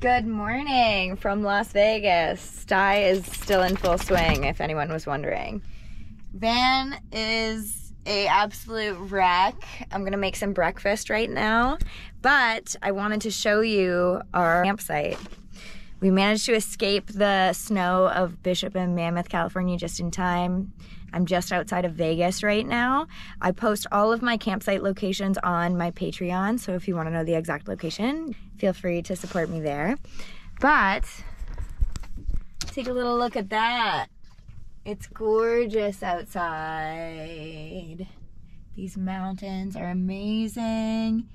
Good morning from Las Vegas. Sty is still in full swing, if anyone was wondering. Van is a absolute wreck. I'm gonna make some breakfast right now, but I wanted to show you our campsite. We managed to escape the snow of Bishop and Mammoth, California just in time. I'm just outside of Vegas right now. I post all of my campsite locations on my Patreon, so if you want to know the exact location, feel free to support me there. But take a little look at that. It's gorgeous outside. These mountains are amazing.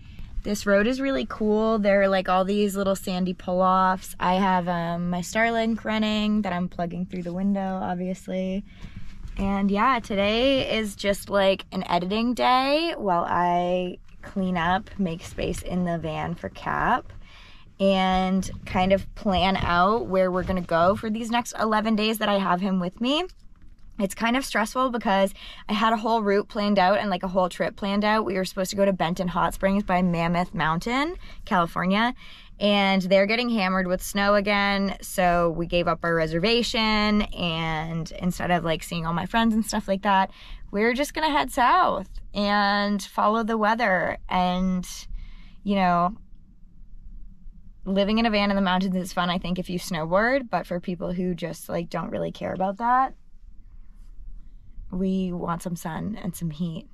This road is really cool. There are like all these little sandy pull-offs. I have um, my Starlink running that I'm plugging through the window, obviously. And yeah, today is just like an editing day while I clean up, make space in the van for Cap, and kind of plan out where we're gonna go for these next 11 days that I have him with me. It's kind of stressful because I had a whole route planned out and like a whole trip planned out. We were supposed to go to Benton Hot Springs by Mammoth Mountain, California, and they're getting hammered with snow again. So we gave up our reservation and instead of like seeing all my friends and stuff like that, we're just gonna head south and follow the weather. And, you know, living in a van in the mountains is fun, I think, if you snowboard, but for people who just like don't really care about that, we want some sun and some heat.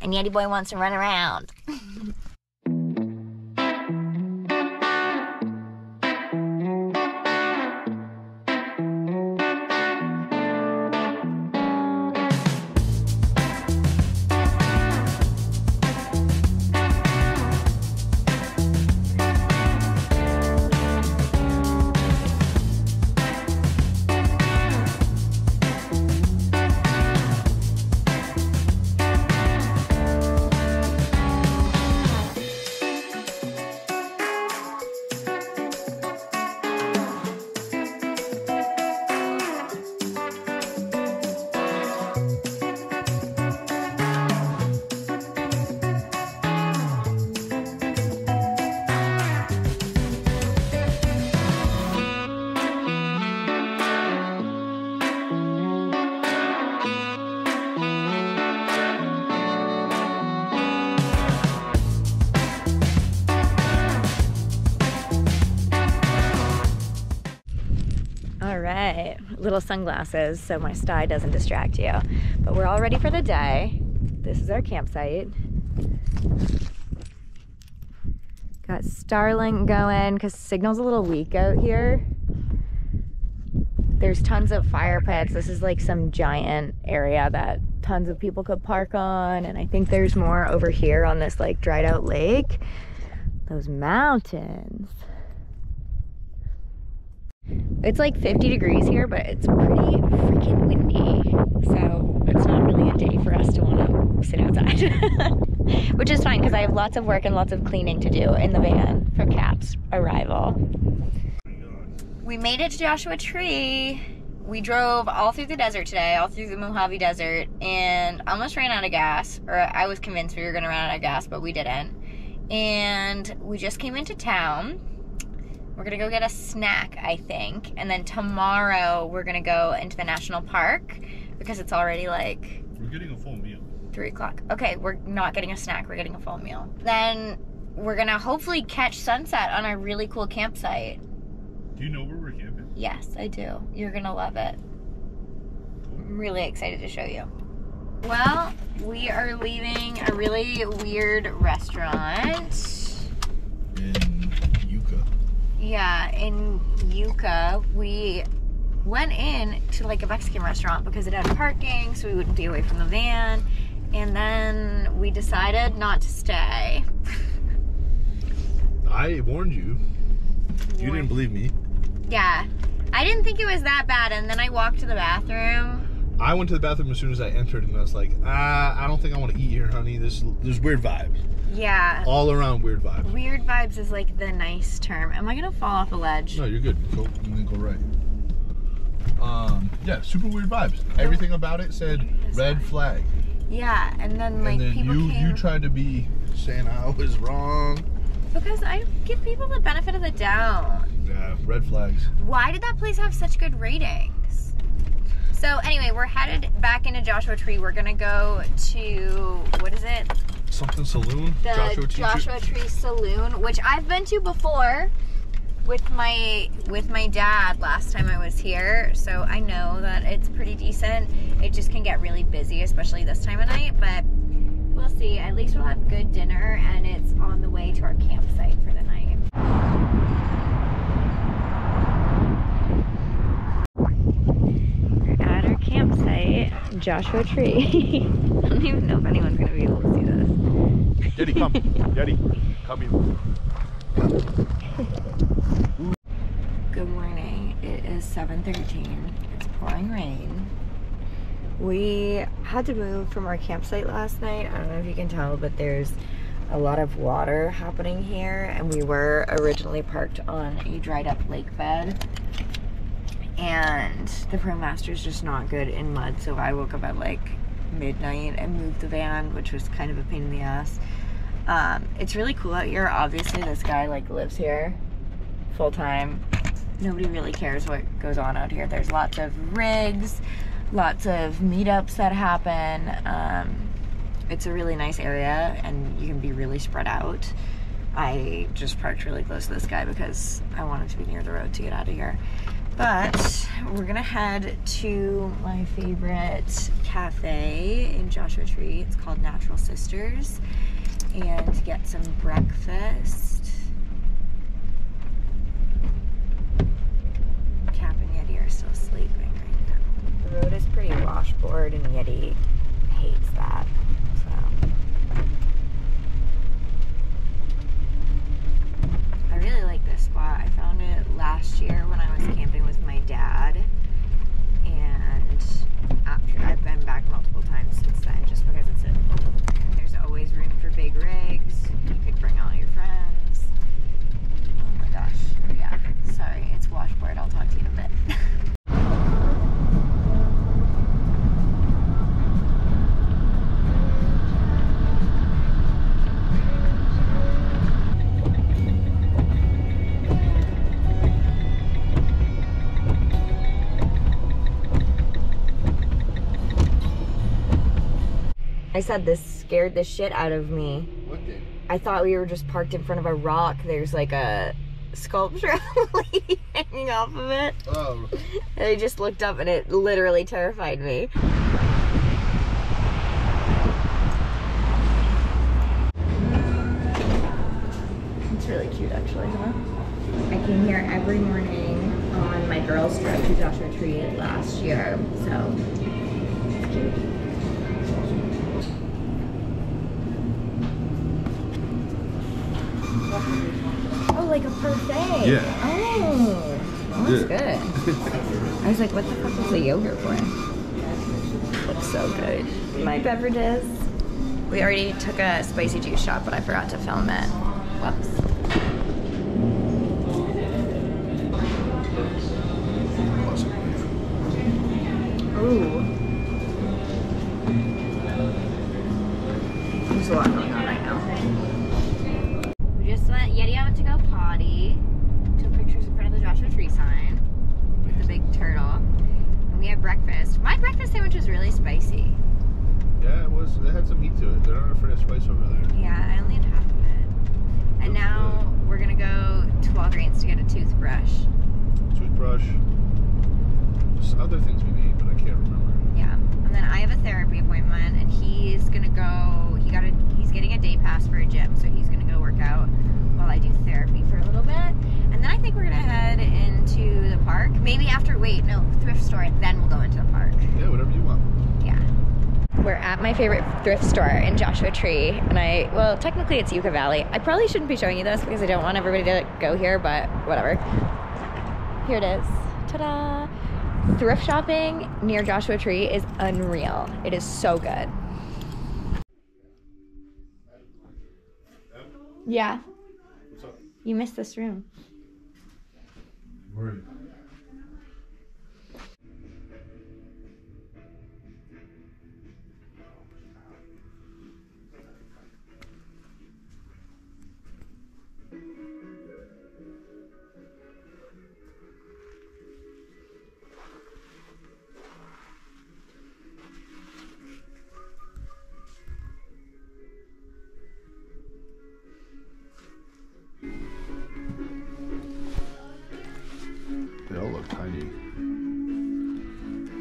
And Yeti Boy wants to run around. little sunglasses so my sty doesn't distract you. But we're all ready for the day. This is our campsite. Got Starlink going because signal's a little weak out here. There's tons of fire pits. This is like some giant area that tons of people could park on. And I think there's more over here on this like dried out lake. Those mountains. It's like 50 degrees here, but it's pretty freaking windy. So it's not really a day for us to want to sit outside. Which is fine because I have lots of work and lots of cleaning to do in the van for Cap's arrival. We made it to Joshua Tree. We drove all through the desert today, all through the Mojave Desert, and almost ran out of gas. Or I was convinced we were going to run out of gas, but we didn't. And we just came into town we're gonna go get a snack, I think. And then tomorrow we're gonna go into the national park because it's already like We're getting a full meal. three o'clock. Okay, we're not getting a snack, we're getting a full meal. Then we're gonna hopefully catch sunset on a really cool campsite. Do you know where we're camping? Yes, I do. You're gonna love it. I'm really excited to show you. Well, we are leaving a really weird restaurant. Yeah, in Yucca, we went in to like a Mexican restaurant because it had parking, so we wouldn't be away from the van. And then we decided not to stay. I warned you. You didn't believe me. Yeah, I didn't think it was that bad. And then I walked to the bathroom. I went to the bathroom as soon as I entered, and I was like, ah, I don't think I want to eat here, honey. This there's weird vibes. Yeah, All around weird vibes. weird vibes is like the nice term. Am I gonna fall off a ledge? No, you're good. Go and then go right. Um, yeah, super weird vibes. Everything about it said red flag. Yeah, and then like and then people you came. you tried to be saying I was wrong. Because I give people the benefit of the doubt. Yeah, red flags. Why did that place have such good ratings? So anyway, we're headed back into Joshua Tree. We're gonna go to what is it? Something saloon. The Joshua Joshua, Tree. Tree Saloon, which I've been to before with my with my dad last time I was here. So I know that it's pretty decent. It just can get really busy, especially this time of night, but we'll see. At least we'll have good dinner and it's on the way to our campsite for the night. We're at our campsite, Joshua Tree. I don't even know if anyone's gonna be able to see this. Yeti, come. Yeti, come here. Good morning. It is 7:13. It's pouring rain. We had to move from our campsite last night. I don't know if you can tell, but there's a lot of water happening here and we were originally parked on a dried up lake bed. And the ProMaster's just not good in mud, so I woke up at like midnight and moved the van, which was kind of a pain in the ass. Um, it's really cool out here. Obviously, this guy like lives here full time. Nobody really cares what goes on out here. There's lots of rigs, lots of meetups that happen. Um, it's a really nice area, and you can be really spread out. I just parked really close to this guy because I wanted to be near the road to get out of here. But we're gonna head to my favorite cafe in Joshua Tree. It's called Natural Sisters and get some breakfast. Cap and Yeti are still sleeping right now. The road is pretty washboard, and Yeti hates that. So I really like this spot. I found it last year when I was camping I said this scared the shit out of me. What did? I thought we were just parked in front of a rock. There's like a sculpture of a lady hanging off of it. Oh, And I just looked up and it literally terrified me. It's really cute actually, huh? I came here every morning on my girls' trip to Joshua Tree last year, so it's cute. Oh, like a parfait. Yeah. Oh, well, that's good. I was like, what the fuck is the yogurt for? Looks so good. My beverages. We already took a spicy juice shot, but I forgot to film it. Whoops. Ooh. There's a lot going on right now. We just went Yeti went to go potty. Took pictures in front of the Joshua Tree sign with the big turtle. And we had breakfast. My breakfast sandwich was really spicy. yeah, it was. It had some heat to it. They're not afraid of spice over there. Yeah, I only had half of it. And Looks now we're gonna go to Walgreens to get a toothbrush. Toothbrush. Just other things we need, but I can't remember. Yeah. And then I have a therapy appointment and he's gonna go he got a he's getting a day pass for a gym, so he's gonna go work out while I do therapy for a little bit. And then I think we're gonna head into the park. Maybe after wait, no, thrift store, then we'll go into the park. Yeah, whatever you want. Yeah. We're at my favorite thrift store in Joshua Tree, and I, well, technically it's Yucca Valley. I probably shouldn't be showing you this because I don't want everybody to go here, but whatever. Here it is. Ta da! Thrift shopping near Joshua Tree is unreal. It is so good. Yeah, What's up? you missed this room. Where are you? shiny.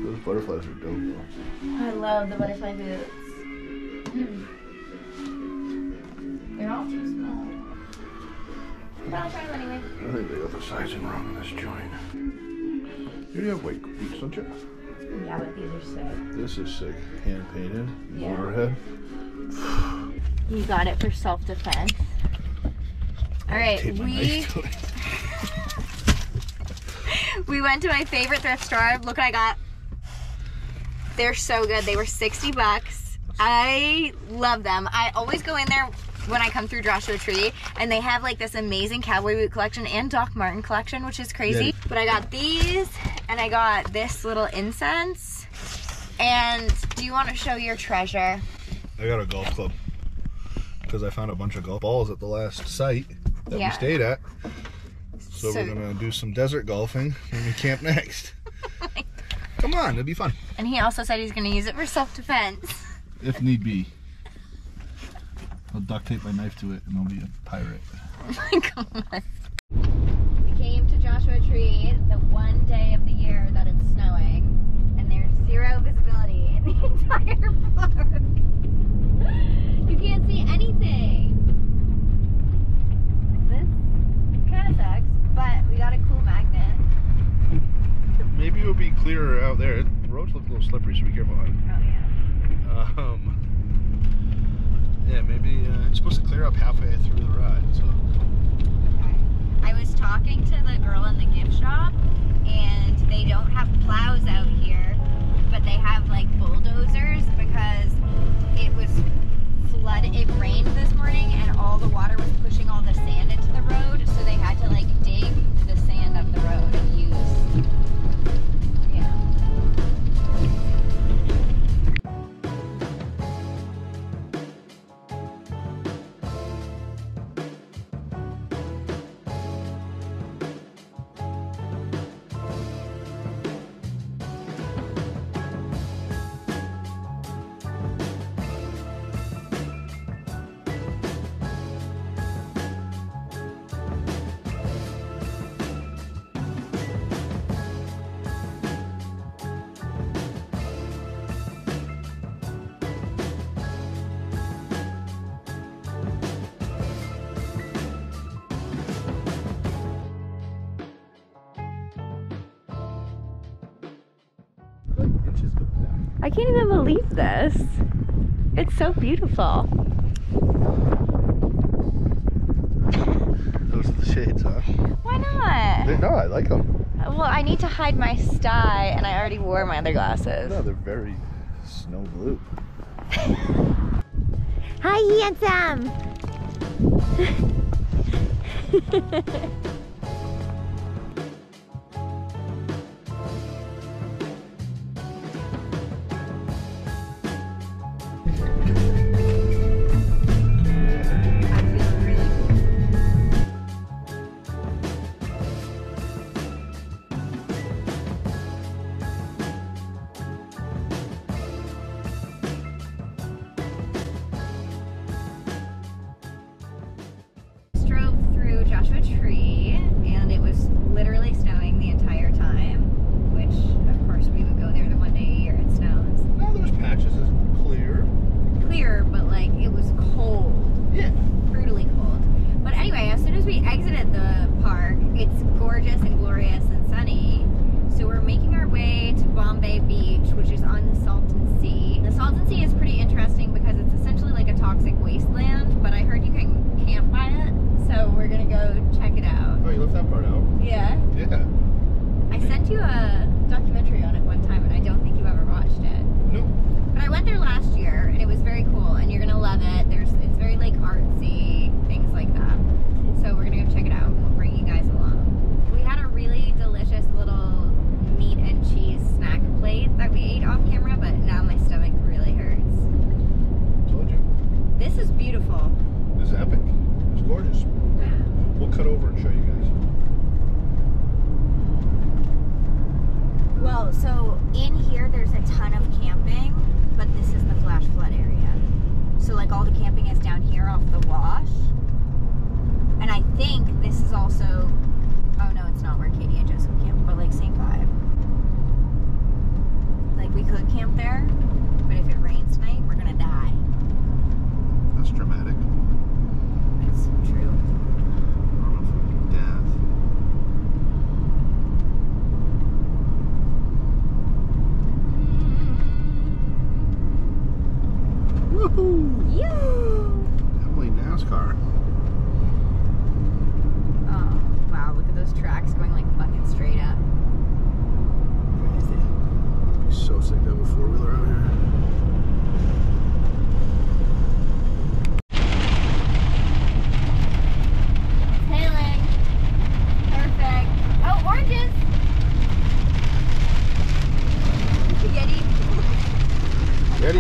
Those butterflies are dope though. I love the butterfly boots. Hmm. They're all too small. But I'll try them anyway. I think they got the sizing wrong on this joint. You already have white boots, don't you? Yeah, but these are sick. This is sick. Hand painted. Yeah. Motorhead. You got it for self defense. All right, we knife to it. We went to my favorite thrift store. Look what I got. They're so good. They were 60 bucks. I love them. I always go in there when I come through Joshua Tree and they have like this amazing cowboy boot collection and Doc Martens collection, which is crazy. Yeah. But I got these and I got this little incense. And do you want to show your treasure? I got a golf club because I found a bunch of golf balls at the last site that Yeah. we stayed at. So, So- we're gonna do some desert golfing when we camp next. Come on, it'll be fun And he also said he's going to use it for self defense. if need be. I'll duct tape my knife to it, and I'll be a pirate. Oh my god. We came to Joshua Tree the one day of the year that it's snowing, and there's zero visibility in the entire park. You can't see anything. This kind of sucks, but we got a cool magnet. Maybe it'll be clearer out there. The roads look a little slippery, so be careful. Oh yeah. Um, yeah, maybe uh, it's supposed to clear up halfway through the ride. So I was talking to the girl in the gift shop, and they don't have plows out here, but they have like bulldozers because it was flood. It rained this morning, can't even believe this. It's so beautiful. Those are the shades, huh? Why not? They, no, I like them. Well, I need to hide my sty, and I already wore my other glasses. No, they're very snow blue. Hi, handsome.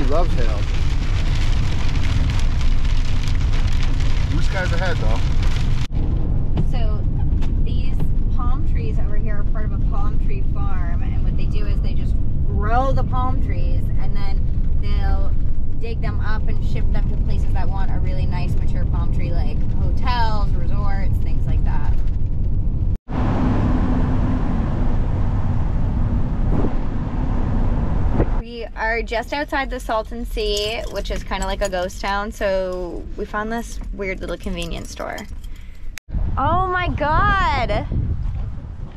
loves hail. Blue skies ahead, though. So these palm trees over here are part of a palm tree farm, and what they do is they just grow the palm trees, and then they'll dig them up and ship them to places that want a really nice mature palm tree, like hotels, resorts, things like that. We are just outside the Salton Sea, which is kind of like a ghost town. So we found this weird little convenience store. Oh my god!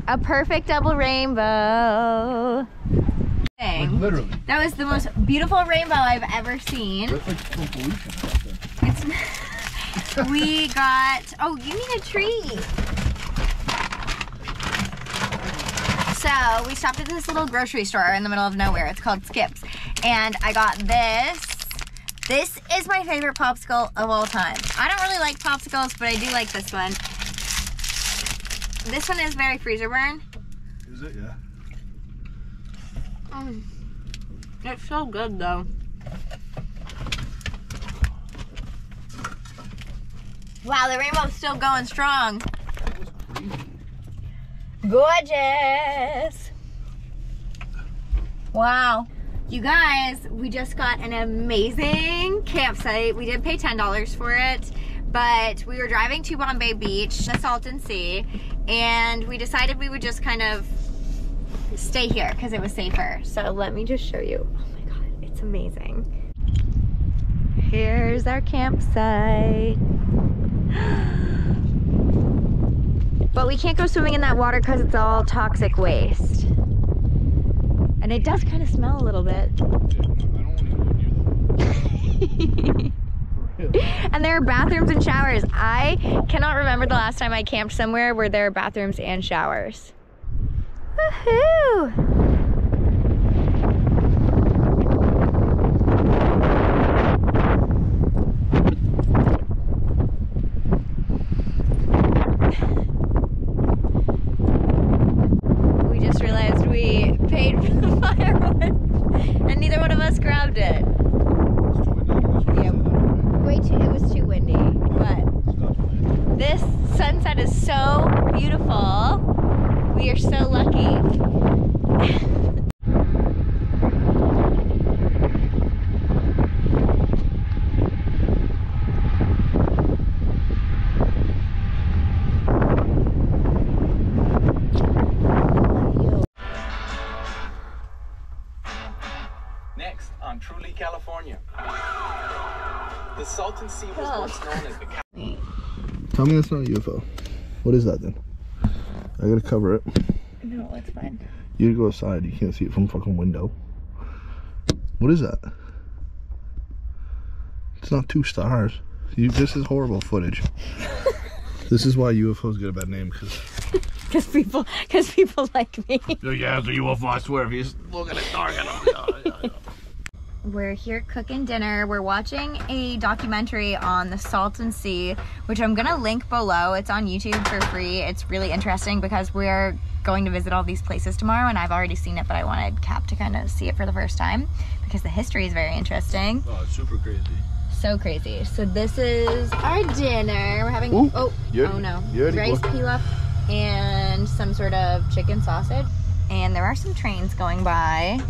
A perfect double rainbow. Like, literally. That was the most beautiful rainbow I've ever seen. That's like from pollution or something. It's we got oh you need a tree. So we stopped at this little grocery store in the middle of nowhere. It's called Skips. And I got this. This is my favorite popsicle of all time. I don't really like popsicles, but I do like this one. This one is very freezer burn. Is it? Yeah. Mm. It's so good though. Wow, the rainbow's still going strong. That was crazy. Gorgeous. Wow. You guys, we just got an amazing campsite. We did pay $10 for it, but we were driving to Bombay Beach, the Salton Sea, and we decided we would just kind of stay here because it was safer. So let me just show you. Oh my God, it's amazing. Here's our campsite. But we can't go swimming in that water because it's all toxic waste. And it does kind of smell a little bit. Yeah, I don't want to go near that. and there are bathrooms and showers. I cannot remember the last time I camped somewhere where there are bathrooms and showers. Woohoo! We just realized we paid for the firewood and neither one of us grabbed it. Way too, it was too windy, but this sunset is so beautiful. We are so lucky. That's not a UFO. What is that then? I gotta cover it. No, it's fine. You go outside. You can't see it from fucking window. What is that? It's not two stars. You, this is horrible footage. this is why UFOs get a bad name because Because people, because people like me. yeah, it's a UFO. I swear, if you just look at it oh, dark, We're here cooking dinner. We're watching a documentary on the Salton Sea, which I'm gonna link below. It's on YouTube for free. It's really interesting because we're going to visit all these places tomorrow, and I've already seen it, but I wanted Cap to kind of see it for the first time because the history is very interesting. Oh, it's super crazy. So crazy. So this is our dinner. We're having Ooh, oh you oh no already rice pilaf and some sort of chicken sausage. And there are some trains going by.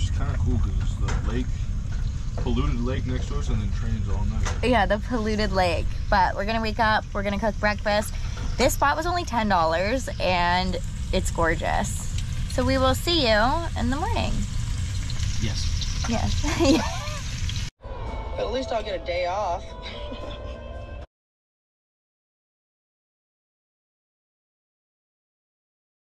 Which is kind of cool because it's the lake, polluted lake next to us, and then trains all night. Yeah, the polluted lake. But we're gonna wake up. We're gonna cook breakfast. This spot was only ten dollars, and it's gorgeous. So we will see you in the morning. Yes. Yes. But at least I'll get a day off.